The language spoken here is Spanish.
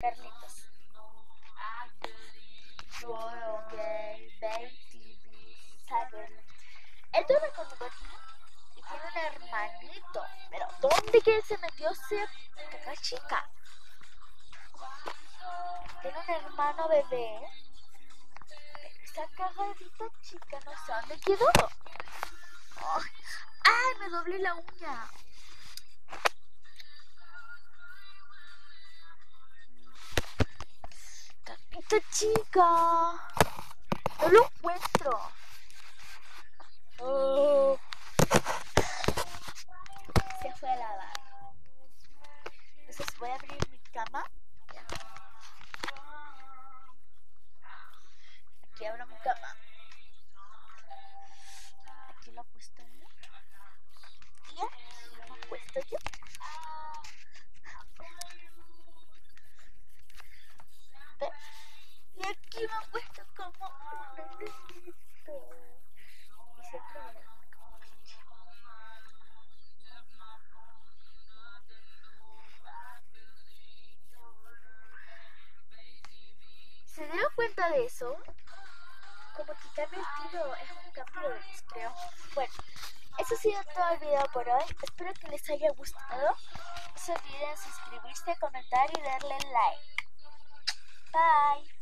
Carlitos. Él duerme conmigo aquí y tiene un hermanito. Pero ¿dónde que se metió esa chica? Tiene un hermano bebé. Pero esa cagadita chica no sé dónde quedó. ¡Ay! Me doblé la uña. Capita chica. No lo encuentro. Oh. Se fue a lavar. Entonces voy a abrir mi cama. Aquí abro mi cama. Aquí lo he puesto yo. Y aquí lo he puesto yo. Puesto como. ¿Se dieron cuenta de eso? Como que cambia el tiro, es un cambio de creo. Bueno, eso ha sido todo el video por hoy. Espero que les haya gustado. No se olviden suscribirse, comentar y darle like. Bye.